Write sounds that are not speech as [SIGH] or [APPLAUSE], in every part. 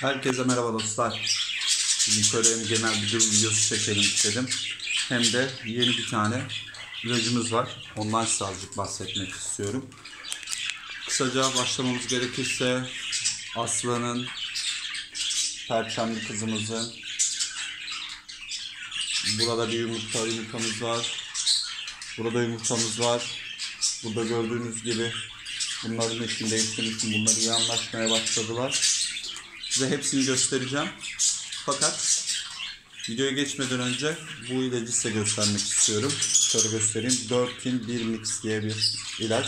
Herkese merhaba dostlar. Bugün şöyle genel bir durum videosu çekelim istedim. Hem de yeni bir tane ilacımız var. Ondan size azıcık bahsetmek istiyorum. Kısaca başlamamız gerekirse Aslan'ın, Perçemli kızımızın, burada bir yumurta yumurtamız var. Burada yumurtamız var. Burada gördüğünüz gibi bunların eşini değiştirmiştim. Bunlar iyi anlaşmaya başladılar. Size hepsini göstereceğim. Fakat videoya geçmeden önce bu ilacı size göstermek istiyorum. Şöyle göstereyim. 4 in 1 mix diye bir ilaç.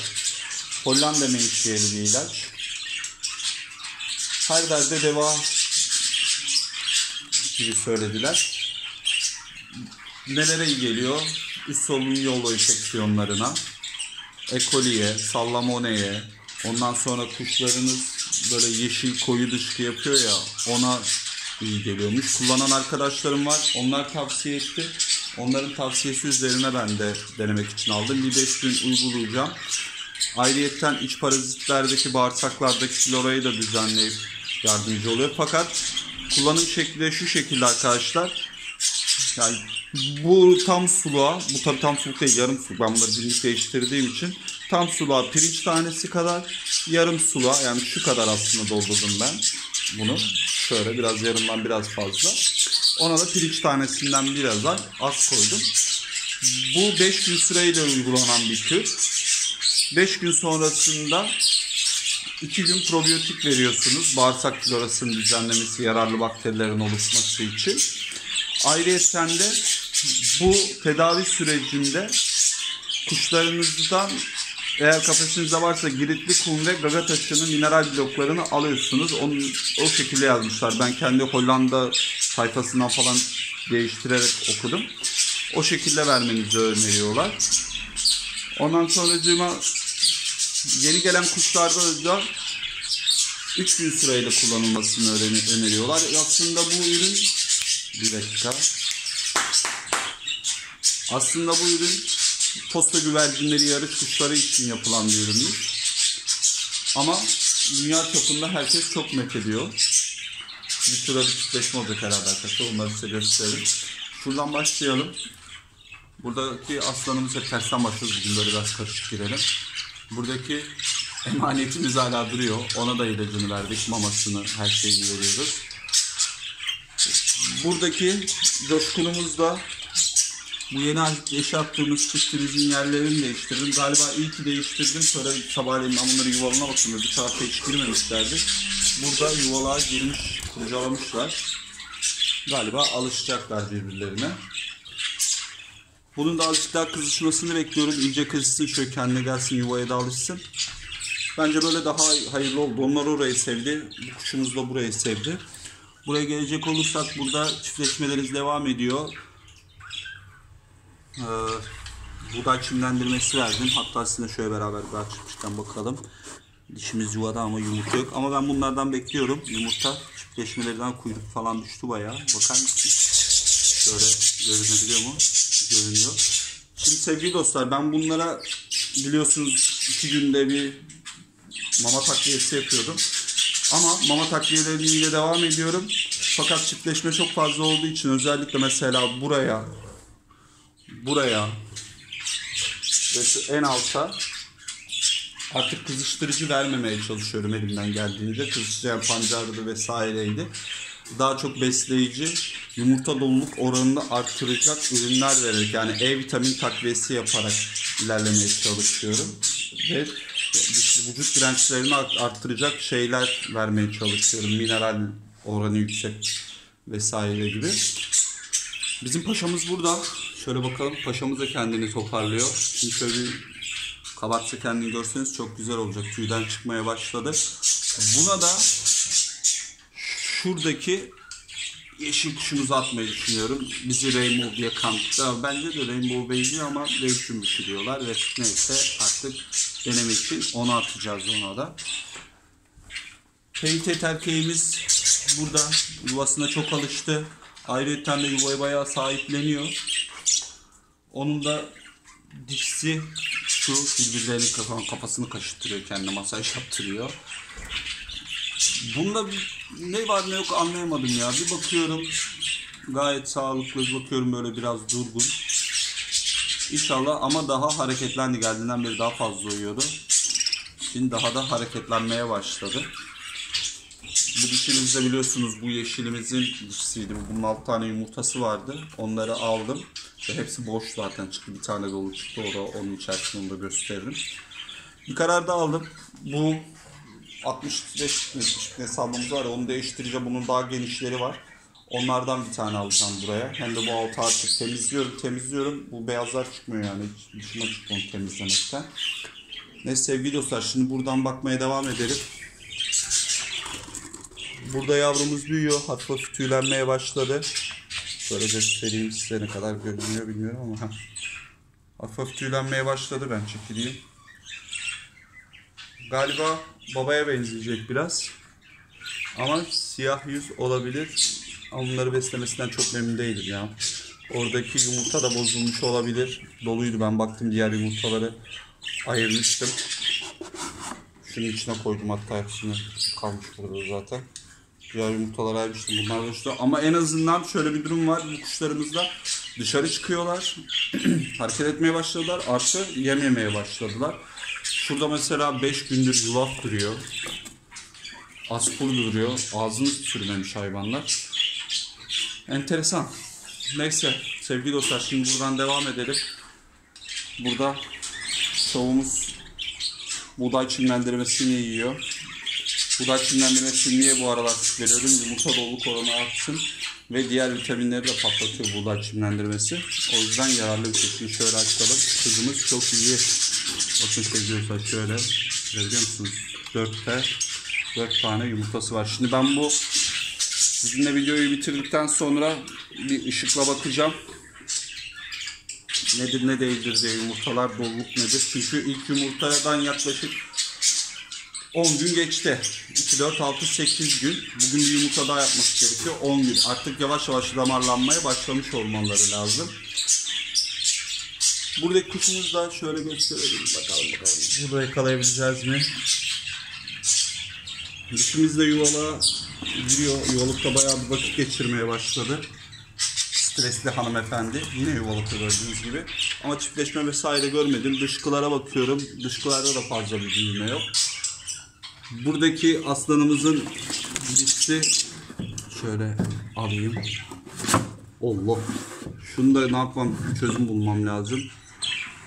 Hollanda menşeli bir ilaç. Her derde deva gibi söylediler. Nelere iyi geliyor? Üst solunum yolu enfeksiyonlarına, E. coli'ye, sallamoneye, ondan sonra kuşlarınız böyle yeşil koyu dışkı yapıyor ya ona iyi geliyormuş. Kullanan arkadaşlarım var. Onlar tavsiye etti. Onların tavsiyesi üzerine ben de denemek için aldım. Bir 5 gün uygulayacağım. Ayrıyetten iç parazitlerdeki bağırsaklardaki florayı da düzenleyip yardımcı oluyor. Fakat kullanım şekli şu şekilde arkadaşlar. Yani bu tam suluğa, bu tabi tam suluk değil yarım suluk. Ben bunları günlük değiştirdiğim için tam suluğa pirinç tanesi kadar, yarım suluğa yani şu kadar aslında doldurdum ben bunu. Şöyle biraz yarımdan biraz fazla. Ona da pirinç tanesinden biraz az, az koydum. Bu 5 gün süreyle uygulanan bir tür. 5 gün sonrasında 2 gün probiyotik veriyorsunuz. Bağırsak florasının düzenlemesi, yararlı bakterilerin oluşması için. Ayrıca de bu tedavi sürecinde kuşlarınızdan eğer kafesinizde varsa giritli kum ve gaga taşının mineral bloklarını alıyorsunuz. Onu, o şekilde yazmışlar. Ben kendi Hollanda sayfasından falan değiştirerek okudum. O şekilde vermenizi öneriyorlar. Ondan sonracığıma yeni gelen kuşlarda da 3 gün süreyle kullanılmasını öneriyorlar. Aslında bu ürün bir dakika. Aslında bu ürün posta güvercinleri yarış kuşları için yapılan bir ürünmüş. Ama dünya çapında herkes çok met ediyor. Bir sürü bir çiftleşme olacak herhalde arkadaşlar. Onları size gösterelim. Şuradan başlayalım. Buradaki aslanımız hep tersten başlıyoruz. Bugün böyle biraz karışık girelim. Buradaki emanetimiz hala duruyor. Ona da ilacını verdik. Mamasını, her şeyi veriyoruz. Buradaki coşkunumuz da bu yeni yaşattığımız çiftimizin yerlerini değiştirdim. Galiba iyi değiştirdim. Sonra sabahleyin ben bunları yuvalına bakıyorum. Bir tarafta hiç girmemişlerdi. Burada yuvalığa girmiş, kurcalamışlar. Galiba alışacaklar birbirlerine. Bunun da azıcık daha kızışmasını bekliyorum. İyice kızışsın, şöyle kendine gelsin, yuvaya da alışsın. Bence böyle daha hayırlı oldu. Onlar orayı sevdi. Bu kuşumuz da burayı sevdi. Buraya gelecek olursak burada çiftleşmelerimiz devam ediyor. Ee, buğday çimlendirmesi verdim. Hatta sizinle şöyle beraber bir açmışken bakalım. Dişimiz yuvada ama yumurta yok. Ama ben bunlardan bekliyorum. Yumurta çiftleşmelerinden kuyruk falan düştü bayağı. Bakar mısınız? Şöyle görünebiliyor mu? Görünüyor. Şimdi sevgili dostlar ben bunlara biliyorsunuz iki günde bir mama takviyesi yapıyordum. Ama mama takviyeleriyle devam ediyorum. Fakat çiftleşme çok fazla olduğu için özellikle mesela buraya buraya ve en alta artık kızıştırıcı vermemeye çalışıyorum elimden geldiğince. Kızıştıran pancardı vesaireydi. Daha çok besleyici, yumurta doluluk oranını arttıracak ürünler vererek yani E vitamin takviyesi yaparak ilerlemeye çalışıyorum. Ve vücut dirençlerini arttıracak şeyler vermeye çalışıyorum. Mineral oranı yüksek vesaire gibi. Bizim paşamız burada. Şöyle bakalım. Paşamız da kendini toparlıyor. Şimdi şöyle bir kabartsa kendini görseniz çok güzel olacak. Tüyden çıkmaya başladı. Buna da şuradaki yeşil kuşumuzu atmayı düşünüyorum. Bizi Rainbow diye kanıtlı. Bence de Rainbow benziyor ama Revşümüşü diyorlar. Ve neyse artık denemek için onu atacağız ona da. Peytet erkeğimiz burada yuvasına çok alıştı. Ayrıca de yuvaya bayağı sahipleniyor. Onun da dişisi şu birbirlerinin kafasını kaşıttırıyor kendine masaj yaptırıyor. Bunda ne var ne yok anlayamadım ya. Bir bakıyorum gayet sağlıklı bakıyorum böyle biraz durgun. İnşallah ama daha hareketlendi geldiğinden beri daha fazla uyuyordu. Şimdi daha da hareketlenmeye başladı. Bu dişimiz de biliyorsunuz bu yeşilimizin dişisiydi. Bunun 6 tane yumurtası vardı. Onları aldım. Ve hepsi boş zaten çıktı. Bir tane dolu çıktı. O da onun içerisinde onu da gösteririm. Bir karar da aldım. Bu 65 metrik ne sallımız var onu değiştireceğim. Bunun daha genişleri var. Onlardan bir tane alacağım buraya. Hem de bu altı artık temizliyorum temizliyorum. Bu beyazlar çıkmıyor yani. Hiç Dışıma çıktı onu temizlemekten. Neyse sevgili dostlar şimdi buradan bakmaya devam edelim. Burada yavrumuz büyüyor. Hafif tüylenmeye başladı. Şöyle göstereyim size ne kadar görünüyor bilmiyorum ama. heh. Hafif tüylenmeye başladı ben çekileyim. Galiba babaya benzeyecek biraz. Ama siyah yüz olabilir. Ama bunları beslemesinden çok memnun değilim ya. Oradaki yumurta da bozulmuş olabilir. Doluydu ben baktım diğer yumurtaları ayırmıştım. Şunun içine koydum hatta hepsini kalmış burada zaten. Diğer yumurtaları ayırmıştım bunlar işte. Ama en azından şöyle bir durum var bu kuşlarımızda. Dışarı çıkıyorlar. [CLEARS THROAT] hareket etmeye başladılar. Artı yem yemeye başladılar. Şurada mesela 5 gündür yulaf duruyor. Aspur duruyor. Ağzını sürmemiş hayvanlar. Enteresan. Neyse sevgili dostlar şimdi buradan devam edelim. Burada şovumuz buğday çimlendirmesini yiyor. Buğday çimlendirmesini niye bu aralar sık veriyorum? Yumurta doluluk oranı artsın ve diğer vitaminleri de patlatıyor buğday çimlendirmesi. O yüzden yararlı bir şey. Şimdi şöyle açalım. Kızımız çok iyi. Bakın dostlar şöyle. Görebiliyor musunuz? Dörtte dört tane yumurtası var. Şimdi ben bu sizinle videoyu bitirdikten sonra bir ışıkla bakacağım. Nedir ne değildir diye yumurtalar doluluk nedir? Çünkü ilk yumurtadan yaklaşık 10 gün geçti. 2, 4, 6, 8 gün. Bugün bir yumurta daha yapması gerekiyor. 10 gün. Artık yavaş yavaş damarlanmaya başlamış olmaları lazım. Buradaki kuşumuz da şöyle gösterelim. Bakalım bakalım. Burada yakalayabileceğiz mi? Dişimiz de yuvala giriyor. Yuvalıkta bayağı bir vakit geçirmeye başladı. Stresli hanımefendi. Yine yuvalıkta gördüğünüz gibi. Ama çiftleşme vesaire görmedim. Dışkılara bakıyorum. Dışkılarda da fazla bir büyüme yok. Buradaki aslanımızın dişisi şöyle alayım. Allah. Şunu da ne yapmam, çözüm bulmam lazım.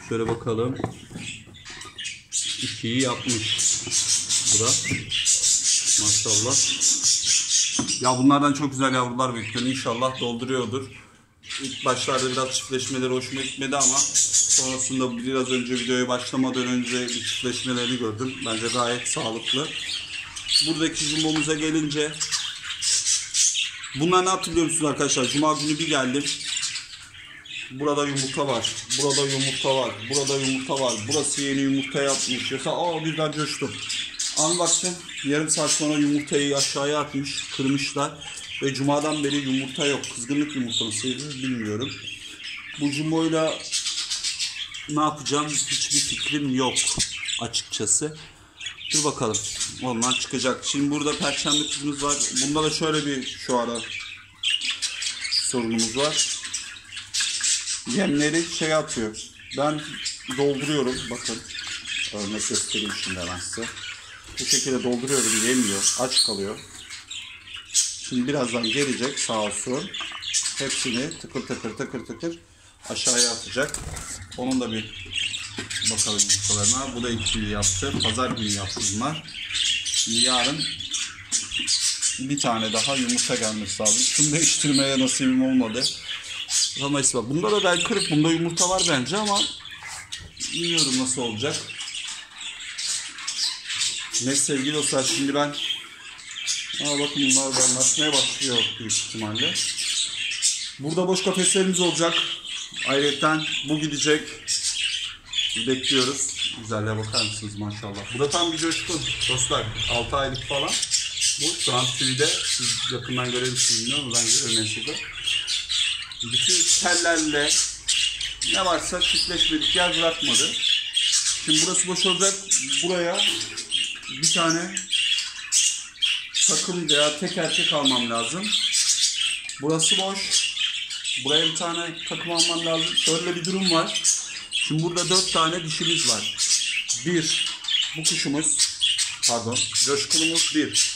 Şöyle bakalım. İkiyi yapmış. Bu da. Maşallah. Ya bunlardan çok güzel yavrular bekliyorum. İnşallah dolduruyordur. İlk başlarda biraz çiftleşmeleri hoşuma gitmedi ama sonrasında biraz önce videoya başlamadan önce bir çiftleşmelerini gördüm. Bence gayet sağlıklı. Buradaki jumbomuza gelince bunlar ne hatırlıyor musunuz arkadaşlar? Cuma günü bir geldim. Burada yumurta var. Burada yumurta var. Burada yumurta var. Burası yeni yumurta yapmış. Yoksa aa birden coştum. An baktım yarım saat sonra yumurtayı aşağıya atmış. Kırmışlar. Ve cumadan beri yumurta yok. Kızgınlık yumurta mı bilmiyorum. Bu jumboyla ne yapacağım hiçbir fikrim yok açıkçası. Dur bakalım. Ondan çıkacak. Şimdi burada perşembe kızımız var. Bunda da şöyle bir şu ara sorunumuz var. Yemleri şey atıyor. Ben dolduruyorum. Bakın. Örnek göstereyim şimdi hemen size. Bu şekilde dolduruyorum. Yemiyor. Aç kalıyor. Şimdi birazdan gelecek sağ olsun. Hepsini tıkır tıkır tıkır tıkır aşağıya atacak. Onun da bir bakalım yumurtalarına. Bu da ikili yaptı. Pazar günü yaptı bunlar. Yarın bir tane daha yumurta gelmesi lazım. Şunu değiştirmeye nasibim olmadı. Ama bak bunda da ben kırık. Bunda yumurta var bence ama bilmiyorum nasıl olacak. Ne sevgili dostlar şimdi ben Aa, bakın bunlar da anlaşmaya başlıyor büyük ihtimalle. Burada boş kafeslerimiz olacak. Ayrıca bu gidecek. Bekliyoruz. Güzelliğe bakar mısınız maşallah. Bu da tam bir coşkun dostlar. 6 aylık falan. Bu şu an tüyde. Siz yakından görebilirsiniz bilmiyorum ben görüyorum size. Bütün tellerle ne varsa çiftleşmedik yer bırakmadı. Şimdi burası boş olacak. Buraya bir tane takım veya tek erkek almam lazım. Burası boş. Buraya bir tane takım almam lazım. Şöyle bir durum var. Şimdi burada dört tane dişimiz var. Bir, bu kuşumuz, pardon, coşkunumuz bir.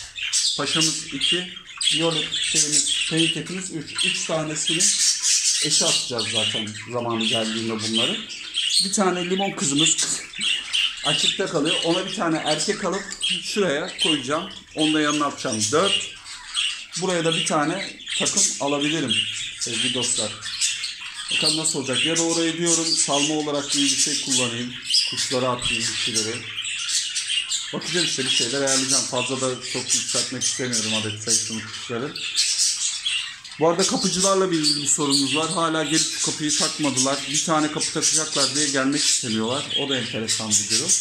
Paşamız iki, violet şeyimiz, tehliketimiz üç. Üç tanesini eşe atacağız zaten zamanı geldiğinde bunları. Bir tane limon kızımız açıkta kalıyor. Ona bir tane erkek alıp şuraya koyacağım. Onu da yanına atacağım. Dört. Buraya da bir tane takım alabilirim sevgili dostlar. Bakalım nasıl olacak. Ya orayı diyorum salma olarak bir şey kullanayım. Kuşlara atayım bir şeyleri. Bakacağım işte bir şeyler ayarlayacağım. Fazla da çok yükseltmek istemiyorum adet sayısını kuşları. Bu arada kapıcılarla bir ilgili sorunumuz var. Hala gelip kapıyı takmadılar. Bir tane kapı takacaklar diye gelmek istemiyorlar. O da enteresan bir durum.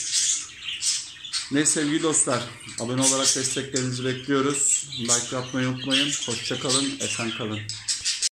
Neyse sevgili dostlar. Abone olarak desteklerinizi bekliyoruz. Like yapmayı unutmayın. Hoşçakalın. Esen kalın.